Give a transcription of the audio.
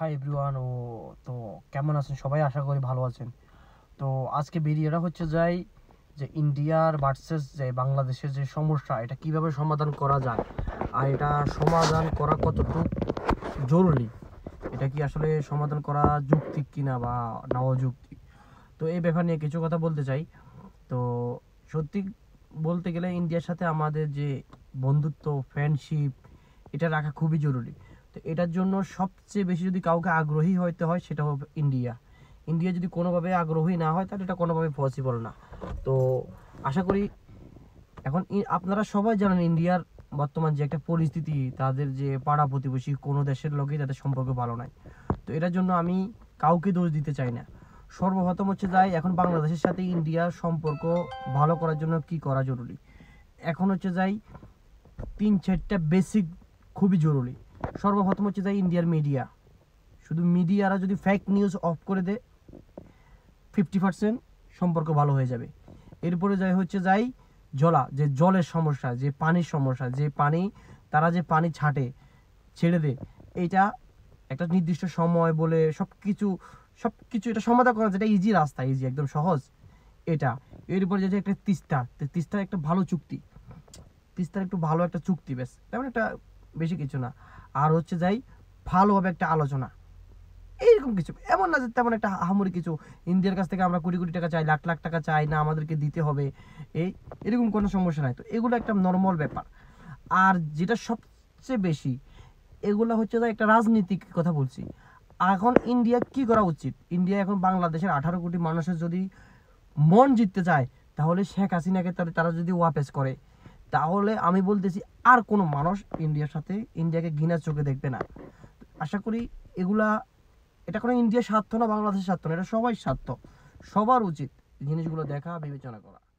Hi everyone ও তো কেমন আছেন? সবাই আশা করি ভালো আছেন। তো আজকে ভিডিওটা হচ্ছে যাই যে ইন্ডিয়ার ভার্সেস যে বাংলাদেশের যে সমস্যা, এটা কীভাবে সমাধান করা যায় আর এটা সমাধান করা কতটুকু জরুরি, এটা কি আসলে সমাধান করা যৌক্তিক কিনা বা না অযৌক্তিক তো এই ব্যাপার নিয়ে কিছু কথা বলতে চাই। তো সত্যি বলতে গেলে ইন্ডিয়ার সাথে আমাদের যে বন্ধুত্ব ফ্রেন্ডশিপ এটা রাখা খুবই জরুরি। তো এটার জন্য সবচেয়ে বেশি যদি কাউকে আগ্রহী হইতে হয়, সেটা হবে ইন্ডিয়া। ইন্ডিয়া যদি কোনোভাবে আগ্রহী না হয়, তাহলে এটা কোনোভাবে পসিবল না। তো আশা করি এখন আপনারা সবাই জানেন ইন্ডিয়ার বর্তমান যে একটা পরিস্থিতি, তাদের যে পাড়া প্রতিবেশী কোনো দেশের লোকই তাদের সম্পর্ক ভালো নাই। তো এটার জন্য আমি কাউকে দোষ দিতে চাই না। সর্বপ্রথম হচ্ছে যাই, এখন বাংলাদেশের সাথে ইন্ডিয়ার সম্পর্ক ভালো করার জন্য কি করা জরুরি? এখন হচ্ছে যাই, তিন চারটা বেসিক খুবই জরুরি। সর্বপ্রথম হচ্ছে যাই ইন্ডিয়ার মিডিয়া শুধু মিডিয়ারা যদি ফেক নিউজ অফ করে দেয় ফিফটি পার্সেন্ট সম্পর্ক ভালো হয়ে যাবে। এরপরে যাই হচ্ছে যাই জলা, যে জলের সমস্যা, যে পানির সমস্যা, যে পানি, তারা যে পানি ছাটে, ছেড়ে দেয় এইটা একটা নির্দিষ্ট সময় বলে সব কিছু সব কিছু এটা সমাধান করা, যেটা ইজি রাস্তা ইজি একদম সহজ, এটা। এরপরে যে একটা তিস্তা তিস্তার একটা ভালো চুক্তি। তিস্তার একটু ভালো একটা চুক্তি বেশ তেমন একটা বেশি কিছু না। আর হচ্ছে যাই, ভালোভাবে একটা আলোচনা। এইরকম কিছু। এমন না যে তেমন একটা আহামরি কিছু। ইন্ডিয়ার কাছ থেকে আমরা কোটি কোটি টাকা চাই, লাখ লাখ টাকা চাই, না আমাদেরকে দিতে হবে। এই এরকম কোনো সমস্যা নাই তো। এগুলো একটা নর্মাল ব্যাপার। আর যেটা সবচেয়ে বেশি, এগুলো হচ্ছে যে একটা রাজনীতিক কথা বলছি। এখন ইন্ডিয়া কি করা উচিত? ইন্ডিয়া এখন বাংলাদেশের আঠারো কোটি মানুষের যদি মন জিততে চায়, তাহলে শেখ হাসিনাকে তারা- তারা যদি ওয়াপেস করে। তাহলে আমি বলতেছি আর কোনো মানুষ ইন্ডিয়ার সাথে ইন্ডিয়াকে ঘৃণার চোখে দেখবে না। আশা করি এগুলা, এটা কোনো ইন্ডিয়ার স্বার্থ না, বাংলাদেশের স্বার্থ না, এটা সবাই স্বার্থ। সবার উচিত জিনিসগুলো দেখা, বিবেচনা করা।